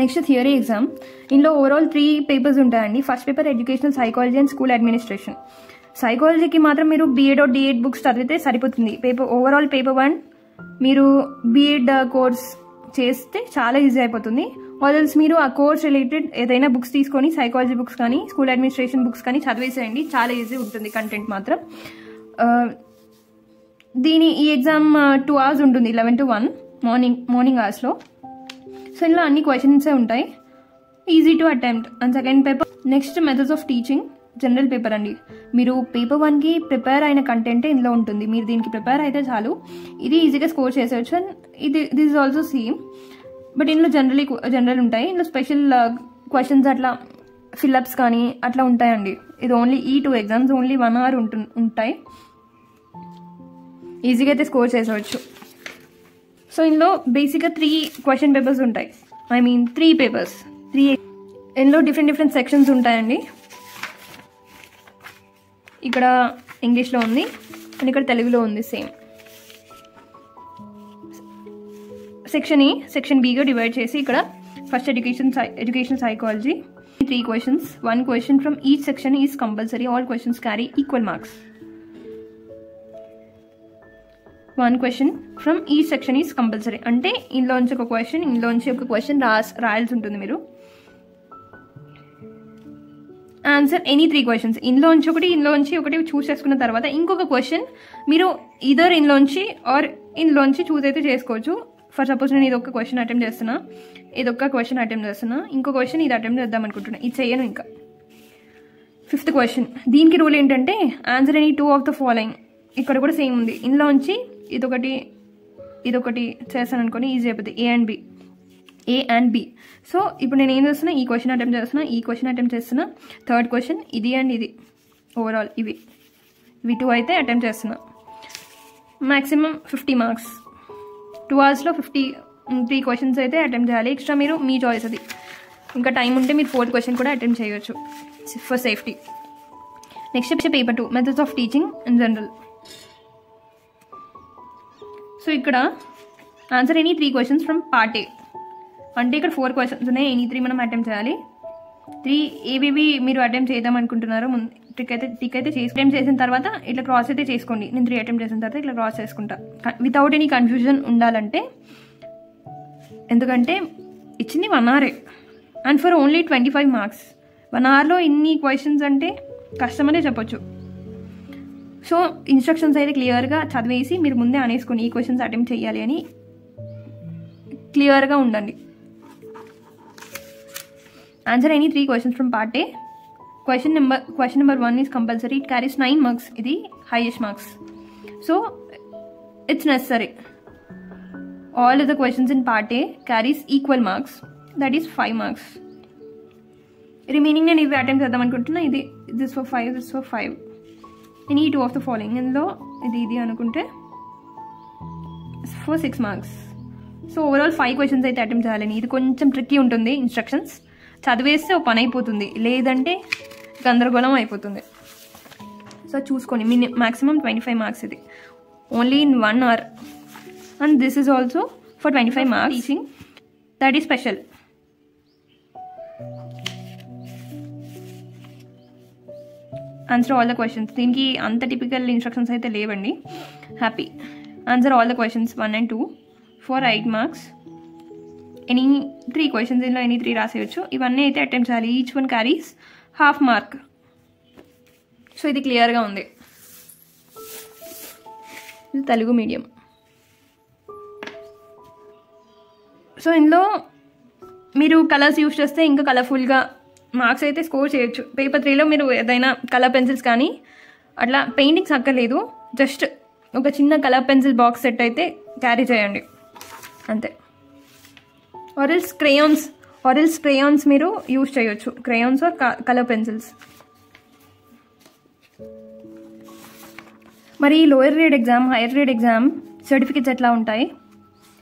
Next theory exam ఇందులో overall three papers ఉంటాయండి. First paper educational psychology and school administration సైకాలజీకి మాత్రం మీరు BEd or DEd books చదివితే సరిపోతుంది. పేపర్ ఓవరాల్ పేపర్ వన్ మీరు బీఎడ్ కోర్స్ చేస్తే చాలా ఈజీ అయిపోతుంది. ఆల్స్ మీరు ఆ కోర్స్ రిలేటెడ్ ఏదైనా బుక్స్ తీసుకొని సైకాలజీ బుక్స్ కానీ స్కూల్ అడ్మినిస్ట్రేషన్ బుక్స్ కానీ చదివేసేయండి. చాలా ఈజీ ఉంటుంది కంటెంట్ మాత్రం. Uh, దీని ఈ ఎగ్జామ్ టూ అవర్స్ ఉంటుంది eleven to one morning morning అవర్స్లో సో ఇందులో అన్ని క్వశ్చన్సే ఉంటాయి. Easy to attempt and second paper next methods of teaching general paper అండి. మీరు పేపర్ వన్కి ప్రిపేర్ అయిన కంటెంటే ఇందులో ఉంటుంది. మీరు దీనికి ప్రిపేర్ అయితే చాలు. ఇది ఈజీగా స్కోర్ చేసేయచ్చు. అండ్ ఇది this is also same but ఇందులో జనరలీ జనరల్ ఉంటాయి. ఇందులో స్పెషల్ క్వశ్చన్స్ uh, అట్లా ఫిల్అప్స్ కానీ అట్లా ఉంటాయండి. ఇది ఓన్లీ ఈ two exams only one hour ఉంటు ఉంటాయి. ఈజీగా అయితే స్కోర్ చేసేవచ్చు సో ఇందులో బేసిక్గా త్రీ క్వశ్చన్ పేపర్స్ ఉంటాయి. I mean three papers three ఇందులో డిఫరెంట్ డిఫరెంట్ సెక్షన్స్ ఉంటాయండి. ఇక్కడ ఇంగ్లీష్లో ఉంది అండ్ ఇక్కడ తెలుగులో ఉంది సేమ్ సెక్షన్ ఈ సెక్షన్ బీగా డివైడ్ చేసి ఇక్కడ first education education psychology three questions one question from each section is compulsory all questions carry equal marks one question from ఈ సెక్షన్ ఈజ్ కంపల్సరీ అంటే ఇందులోంచి ఒక క్వశ్చన్ ఇందులోంచి ఒక క్వశ్చన్ రాస్ రాయాల్సి ఉంటుంది మీరు. ఆన్సర్ ఎనీ త్రీ క్వశ్చన్స్ ఇందులోంచి ఒకటి ఇందులోంచి ఒకటి చూస్ చేసుకున్న తర్వాత ఇంకొక క్వశ్చన్ మీరు ఇదర్ ఇందులోంచి ఆర్ ఇందులోంచి చూస్ అయితే చేసుకోవచ్చు. ఫర్ సపోజ్ నేను ఇది ఒక క్వశ్చన్ అటెంప్ట్ చేస్తున్నా. ఇది ఒక క్వశ్చన్ అటెంప్ట్ చేస్తున్నా. ఇంకో క్వశ్చన్ ఇది అటెంప్ట్ చేద్దాం అనుకుంటున్నా. ఇది చేయను ఇంకా. ఫిఫ్త్ క్వశ్చన్ దీనికి రూల్ ఏంటంటే answer any two of the following ఇక్కడ కూడా సేమ్ ఉంది. ఇందులోంచి ఇదొకటి ఇదొకటి చేస్తాను అనుకోని ఈజీ అయిపోతుంది A and B A and B so ఇప్పుడు నేను ఏం చేస్తున్నా? ఈ క్వశ్చన్ అటెంప్ట్ చేస్తున్నా. ఈ క్వశ్చన్ అటెంప్ట్ చేస్తున్నా. థర్డ్ క్వశ్చన్ ఇది అండ్ ఇది. ఓవరాల్ ఇవి. ఇవి టూ అయితే అటెంప్ట్ చేస్తున్నా. మ్యాక్సిమం ఫిఫ్టీ మార్క్స్ టూ అవర్స్లో ఫిఫ్టీ త్రీ క్వశ్చన్స్ అయితే అటెంప్ట్ చేయాలి. ఎక్స్ట్రా మీరు మీ చాయిస్ అది. ఇంకా టైం ఉంటే మీరు ఫోర్త్ క్వశ్చన్ కూడా అటెంప్ట్ చేయవచ్చు for safety next paper two methods of teaching in general so ఇక్కడ answer any three questions from part A అంటే ఇక్కడ ఫోర్ క్వశ్చన్స్ ఉన్నాయి. ఎనీ త్రీ మనం అటెంప్ట్ చేయాలి. త్రీ ఏవేవి మీరు అటెంప్ట్ చేద్దాం అనుకుంటున్నారో ముందు టిక్ అయితే టిక్ అయితే చేసి అటెంప్ట్ చేసిన తర్వాత ఇట్లా క్రాస్ అయితే చేసుకోండి. నేను త్రీ అటెంప్ట్ చేసిన తర్వాత ఇట్లా క్రాస్ చేసుకుంటా. వితౌట్ ఎనీ కన్ఫ్యూజన్ ఉండాలంటే ఎందుకంటే ఇచ్చింది one అవరే and for only twenty five marks one అవర్లో ఇన్ని క్వశ్చన్స్ అంటే కష్టమనే చెప్పొచ్చు. సో ఇన్స్ట్రక్షన్స్ అయితే క్లియర్గా చదివేసి మీరు ముందే అనేసుకొని ఈ క్వశ్చన్స్ అటెంప్ట్ చేయాలి అని క్లియర్గా ఉండండి. Answer any three questions from part A question number question number one is compulsory it carries nine marks ఇది highest marks so it's necessary all the questions in part A carries equal marks that is five marks remaining నేను ఇవి attempt చేద్దాం అనుకుంటున్నా. ఇది this for five this for five any two of the following ఇందులో ఇది ఇది అనుకుంటే for six marks so overall five questions అయితే అటెంప్ట్ చేయాలని ఇది కొంచెం ట్రిక్కీ ఉంటుంది ఇన్స్ట్రక్షన్స్ చదివేస్తే ఒక పని అయిపోతుంది. లేదంటే గందరగోళం అయిపోతుంది. సో చూసుకోండి. Mini maximum twenty five marks ఇది. Only in one hour and this is also for twenty five marks teaching that is special answer all the questions దీనికి అంత టిపికల్ ఇన్స్ట్రక్షన్స్ అయితే లేవండి. Happy answer all the questions one and two four eight marks any three questions ఇందులో any three రాసేయచ్చు. ఇవన్నీ అయితే attempt చేయాలి. Each one carries half mark so ఇది క్లియర్గా ఉంది. ఇది తెలుగు మీడియం సో ఇందులో మీరు కలర్స్ యూస్ చేస్తే ఇంకా కలర్ఫుల్గా మార్క్స్ అయితే స్కోర్ చేయొచ్చు. పేపర్ త్రీలో మీరు ఏదైనా కలర్ పెన్సిల్స్ కానీ అట్లా పెయింటింగ్స్ అక్కర్లేదు. జస్ట్ ఒక చిన్న కలర్ పెన్సిల్ బాక్స్ సెట్ అయితే క్యారీ చేయండి. అంతే. ఆరిల్స్ క్రేయాన్స్ ఆరిల్స్ క్రేయాన్స్ మీరు యూస్ చేయొచ్చు. Crayons or colour pencils. మరి lower grade exam higher grade exam certificates ఎట్లా ఉంటాయి?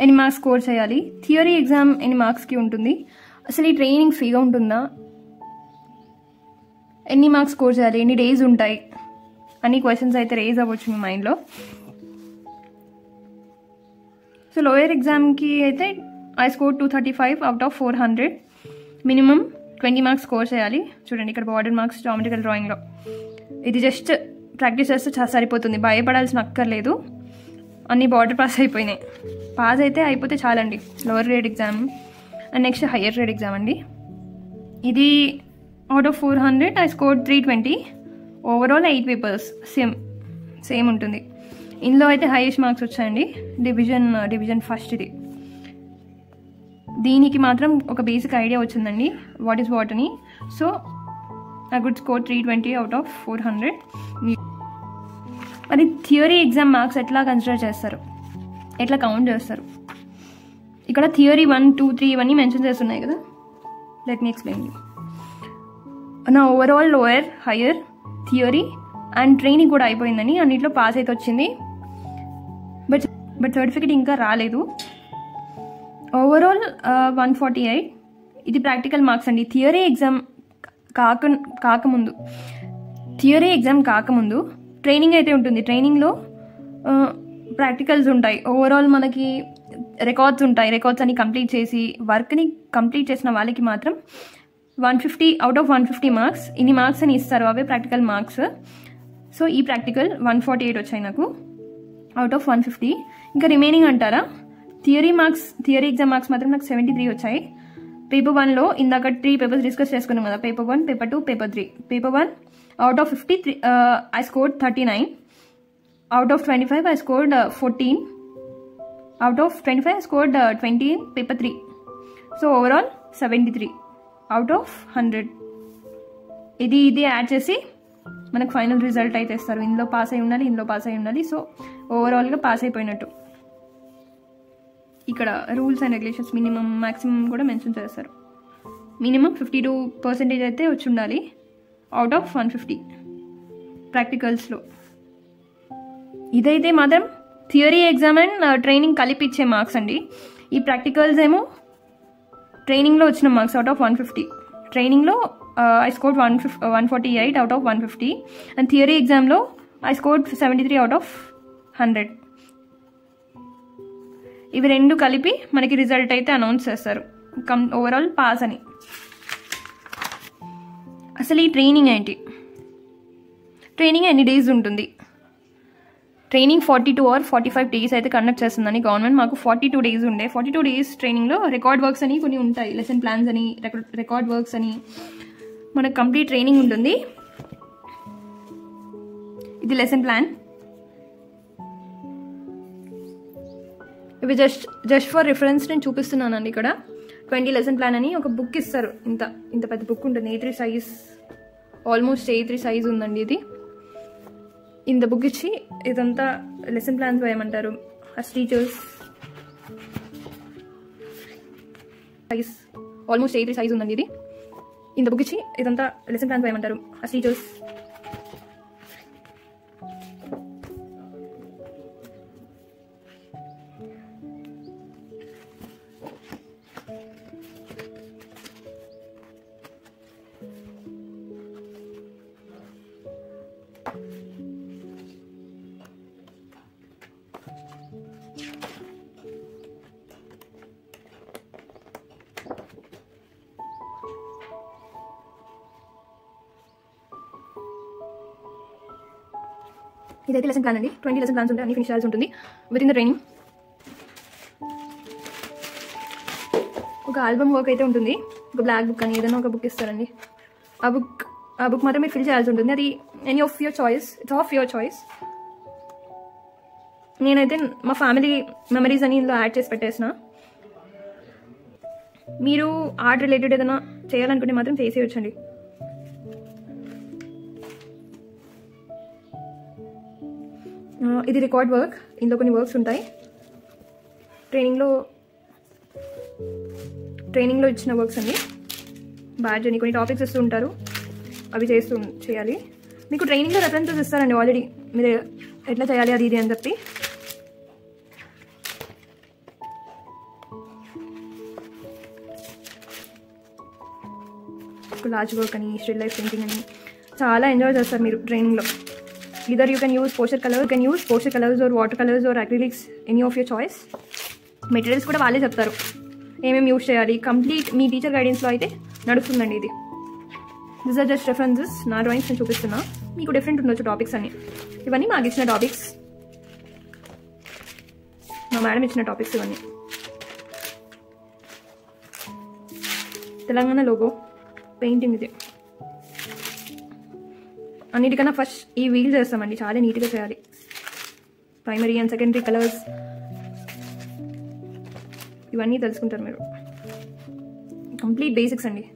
ఎన్ని మార్క్స్ స్కోర్ చేయాలి? థియరీ ఎగ్జామ్ ఎన్ని మార్క్స్కి ఉంటుంది? అసలు ఈ ట్రైనింగ్ ఫ్రీగా ఉంటుందా? ఎన్ని మార్క్స్ స్కోర్ చేయాలి? ఎన్ని డేస్ ఉంటాయి? అన్ని క్వశ్చన్స్ అయితే రేజ్ అవ్వచ్చు మీ మైండ్లో సో లోయర్ ఎగ్జామ్కి అయితే I score two thirty five out of four hundred minimum twenty marks score చేయాలి. చూడండి ఇక్కడ బార్డర్ మార్క్స్ జామెట్రికల్ డ్రాయింగ్లో ఇది జస్ట్ ప్రాక్టీస్ చేస్తే సరిపోతుంది. భయపడాల్సిన అక్కర్లేదు. అన్ని బార్డర్ పాస్ అయిపోయినాయి. పాస్ అయితే అయిపోతే చాలండి. Lower grade exam and next higher grade exam అండి. ఇది out of four hundred I score three twenty overall eight papers same same ఉంటుంది. ఇందులో అయితే హైయెస్ట్ మార్క్స్ వచ్చాయండి. డివిజన్ డివిజన్ ఫస్ట్ ఇది దీనికి మాత్రం ఒక బేసిక్ ఐడియా వచ్చిందండి. వాట్ ఈస్ వాట్ అని. So I good score three twenty out of four hundred మరి థియరీ ఎగ్జామ్ మార్క్స్ ఎట్లా కన్సిడర్ చేస్తారు? ఎట్లా కౌంట్ చేస్తారు? ఇక్కడ థియరీ వన్ టూ త్రీ ఇవన్నీ మెన్షన్ చేస్తున్నాయి కదా. లెట్ మీ ఎక్స్ప్లెయిన్ యూ నా overall lower higher theory and training కూడా అయిపోయిందని అన్నిట్లో పాస్ అయితే వచ్చింది. బట్ బట్ సర్టిఫికేట్ ఇంకా రాలేదు. ఓవరాల్ వన్ ఫార్టీ ఎయిట్ ఇది ప్రాక్టికల్ మార్క్స్ అండి. థియరీ ఎగ్జామ్ కాక కాకముందు థియరీ ఎగ్జామ్ కాకముందు ట్రైనింగ్ అయితే ఉంటుంది. ట్రైనింగ్లో ప్రాక్టికల్స్ uh, ఉంటాయి. ఓవరాల్ మనకి రికార్డ్స్ ఉంటాయి. రికార్డ్స్ అన్ని కంప్లీట్ చేసి వర్క్ని కంప్లీట్ చేసిన వాళ్ళకి మాత్రం one fifty out of one fifty marks ఇన్ని మార్క్స్ అని ఇస్తారు అవే ప్రాక్టికల్ మార్క్స్ సో ఈ ప్రాక్టికల్ వన్ ఫార్టీ ఎయిట్ వచ్చాయి నాకు. అవుట్ ఆఫ్ వన్ ఫిఫ్టీ ఇంకా రిమైనింగ్ అంటారా? Theory marks theory exam marks మాత్రం నాకు సెవెంటీ త్రీ వచ్చాయి పేపర్ వన్లో ఇందాక త్రీ పేపర్స్ డిస్కస్ చేసుకున్నాం కదా. Paper one paper two paper three paper one out of fifty three I scored thirty nine out of twenty five I scored fourteen out of twenty five I scored twenty paper three so overall seventy three out of hundred ఇది ఇది add చేసి మనకు final result అయితే ఇస్తారు. ఇందులో pass అయి ఉండాలి ఇందులో పాస్ అయి ఉండాలి. సో ఓవరాల్గా పాస్ అయిపోయినట్టు. ఇక్కడ rules and regulations minimum maximum కూడా మెన్షన్ చేస్తారు. మినిమం ఫిఫ్టీ టూ పర్సెంటేజ్ అయితే వచ్చి ఉండాలి. అవుట్ ఆఫ్ వన్ ఫిఫ్టీ ప్రాక్టికల్స్లో ఇదైతే మాత్రం థియరీ ఎగ్జామ్ అండ్ ట్రైనింగ్ కలిపి ఇచ్చే మార్క్స్ అండి. ఈ ప్రాక్టికల్స్ ఏమో ట్రైనింగ్లో వచ్చిన marks out of one fifty ట్రైనింగ్లో I scored one fif one forty eight out of one fifty and theory ఎగ్జామ్లో I scored seventy three out of hundred ఇవి రెండు కలిపి మనకి రిజల్ట్ అయితే అనౌన్స్ చేస్తారు. కమ్ ఓవరాల్ పాస్ అని. అసలు ఈ ట్రైనింగ్ ఏంటి? ట్రైనింగ్ ఎన్ని డేస్ ఉంటుంది? Training forty two or forty five days అయితే కండక్ట్ చేస్తుందని గవర్నమెంట్ మాకు ఫార్టీ టూ డేస్ ఉండే. ఫార్టీ టూ డేస్ ట్రైనింగ్లో రికార్డ్ వర్క్స్ అని కొన్ని ఉంటాయి. లెసన్ ప్లాన్స్ అని రికార్డ్ వర్క్స్ అని. మనకు కంప్లీట్ ట్రైనింగ్ ఉంటుంది. ఇది లెసన్ ప్లాన్ ఇవి జస్ట్ జస్ట్ ఫర్ రిఫరెన్స్ నేను చూపిస్తున్నానండి ఇక్కడ. ట్వంటీ లెసన్ ప్లాన్ అని ఒక బుక్ ఇస్తారు. ఇంత ఇంత పెద్ద బుక్ ఉంటుంది. A three size almost A three size ఉందండి ఇది. ఇంత బుక్ ఇచ్చి ఇదంతా lesson plans వేయమంటారు as teachers size almost eight size ఉందండి ఇది. ఇంత బుక్ ఇచ్చి ఇదంతా లెసన్ ప్లాన్స్ వేయమంటారు అస్ టీచర్స్ ఇదైతే లెసన్ ప్లాన్ అండి. ట్వంటీ లెసన్ ప్లాన్స్ ఉంటాయి. అన్ని ఫినిష్ చేయాల్సి ఉంటుంది. విత్ ఇన్ ద ట్రైనింగ్ ఒక ఆల్బమ్ వర్క్ అయితే ఉంటుంది. ఒక బ్లాక్ బుక్ అని ఏదైనా ఒక బుక్ ఇస్తారండి. ఆ బుక్ ఆ బుక్ మాత్రం మీరు ఫిల్ చేయాల్సి ఉంటుంది. అది any of your choice it's of your choice నేనైతే మా ఫ్యామిలీ మెమరీస్ అని ఇందులో యాడ్ చేసి పెట్టేసిన. మీరు ఆర్ట్ రిలేటెడ్ ఏదైనా చేయాలనుకుంటే మాత్రం చేసేయచ్చండి. ఇది రికార్డ్ వర్క్ ఇందులో కొన్ని వర్క్స్ ఉంటాయి. ట్రైనింగ్లో ట్రైనింగ్లో ఇచ్చిన వర్క్స్ అండి బ్యాడ్జ్ అని కొన్ని టాపిక్స్ ఇస్తూ ఉంటారు. అవి చేస్తూ చేయాలి. మీకు ట్రైనింగ్లో రెఫరెన్సెస్ ఇస్తారండి ఆల్రెడీ మీరు ఎట్లా చేయాలి అది ఇది అని చెప్పి. లార్జ్ వర్క్ అని స్టిల్ లైఫ్ పెయింటింగ్ అని. చాలా ఎంజాయ్ చేస్తారు మీరు ట్రైనింగ్లో either you can use poster color you can use poster colors or water colors or acrylics any of your choice. Materials కూడా వాళ్ళే చెప్తారు ఏమేమి యూస్ చేయాలి కంప్లీట్ మీ టీచర్ గైడెన్స్లో అయితే నడుస్తుందండి ఇది దిస్ ఆర్ జస్ట్ రెఫరెన్సెస్ నా డ్రాయింగ్స్ నేను చూపిస్తున్నా మీకు డిఫరెంట్ ఉండొచ్చు టాపిక్స్ అన్ని ఇవన్నీ మాకు ఇచ్చిన టాపిక్స్ మా మేడం ఇచ్చిన టాపిక్స్ ఇవన్నీ తెలంగాణ లోగో పెయింటింగ్ ఇది అన్నిటికన్నా ఫస్ట్ ఈ వీల్ చేస్తామండి. చాలా నీట్గా చేయాలి. ప్రైమరీ అండ్ సెకండరీ కలర్స్ ఇవన్నీ తెలుసుకుంటారు మీరు. కంప్లీట్ బేసిక్స్ అండి.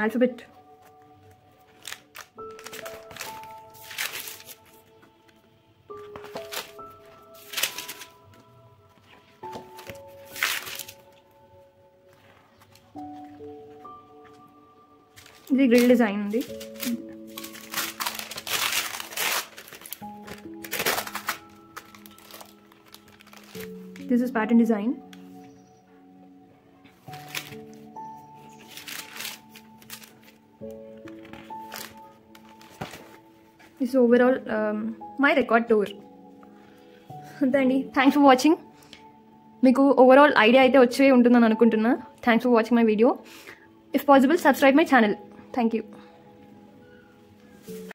ఆల్ఫబెట్ ఇది గ్రిల్ డిజైన్ ఉంది. This is pattern design this overall my record tour అంతే అండి థ్యాంక్స్ ఫర్ వాచింగ్ మీకు ఓవరాల్ ఐడియా అయితే వచ్చే ఉంటుందని అనుకుంటున్నా. Thanks for watching my video if possible subscribe my channel thank you